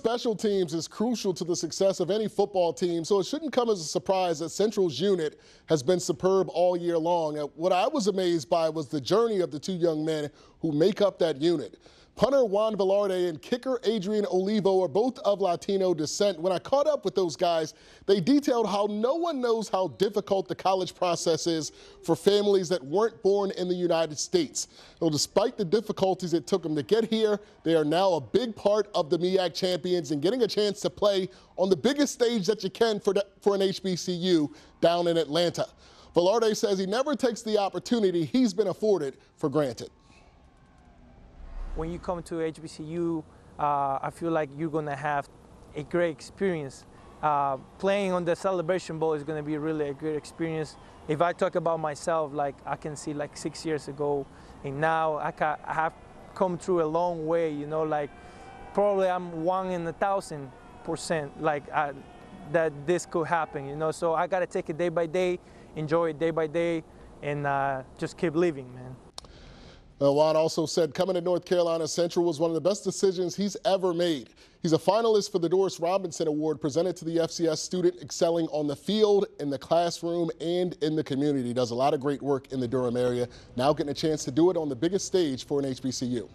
Special teams is crucial to the success of any football team, so it shouldn't come as a surprise that Central's unit has been superb all year long. What I was amazed by was the journey of the two young men who make up that unit. Punter Juan Velarde and kicker Adrian Olivo are both of Latino descent. When I caught up with those guys, they detailed how no one knows how difficult the college process is for families that weren't born in the United States. So despite the difficulties it took them to get here, they are now a big part of the MEAC champions and getting a chance to play on the biggest stage that you can for, the, for an HBCU down in Atlanta. Velarde says he never takes the opportunity he's been afforded for granted when you come to HBCU, uh, I feel like you're gonna have a great experience. Uh, playing on the Celebration Bowl is gonna be really a great experience. If I talk about myself, like I can see like six years ago, and now I, I have come through a long way. You know, like probably I'm one in a thousand percent, like I, that this could happen. You know, so I gotta take it day by day, enjoy it day by day, and uh, just keep living, man. Uh, Juan also said coming to North Carolina Central was one of the best decisions he's ever made. He's a finalist for the Doris Robinson Award presented to the FCS student excelling on the field, in the classroom, and in the community. Does a lot of great work in the Durham area. Now getting a chance to do it on the biggest stage for an HBCU.